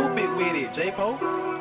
stupid with it, J-Po.